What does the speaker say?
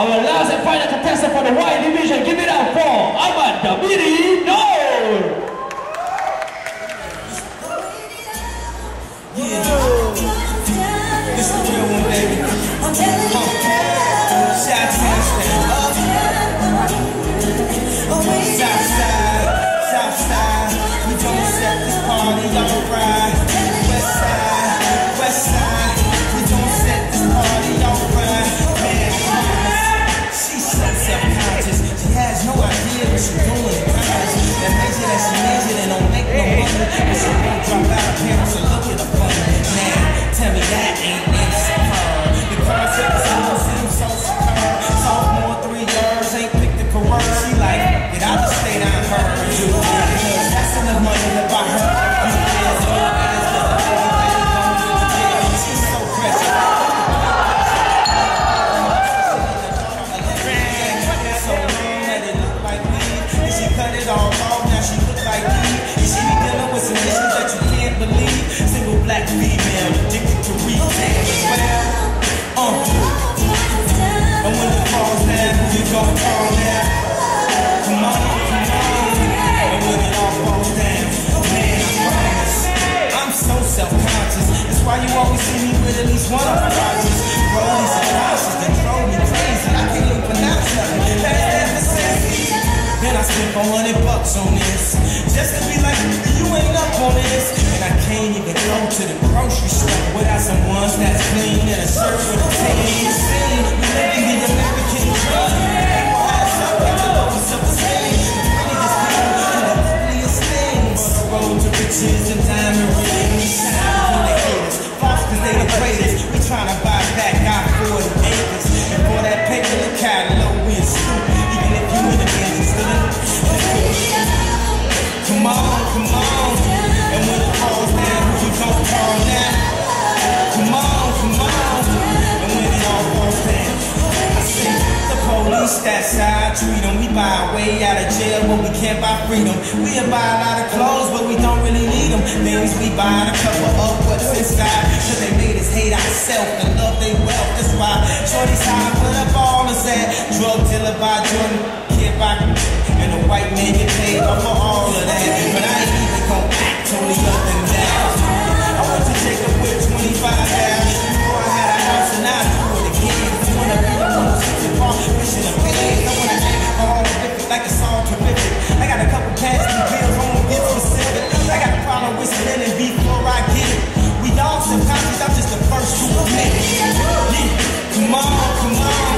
Our last and final contestant for the Y division, give it up for Ahmad Damiri Noor. This is the real one, baby. Shout stand up. Southside, Southside, we don't set this party alright. West she cut it all off, now she look like me. And she be dealing with some issues that you can't believe. Single black female, addicted to retail well. Uh. And when it falls down, who you gon' call now? Come on, come on. And when it all falls down, man. I'm so self-conscious. That's why you always see me with at least one of the bucks on this. Just to be like, you ain't up on this. And I can't even go to the grocery store without some ones that's clean and a shirt with a team. That's how I treat 'em. We buy our way out of jail, but we can't buy freedom. We'll buy a lot of clothes, but we don't really need them. Things we buy to cover up what's inside. Cause they made us hate ourselves and love their wealth. That's why Shorty's high, put up all is that. Drug dealer buy Jordan, I get. We all subconscious, I'm just the first to admit it. Yeah? Come on, come on.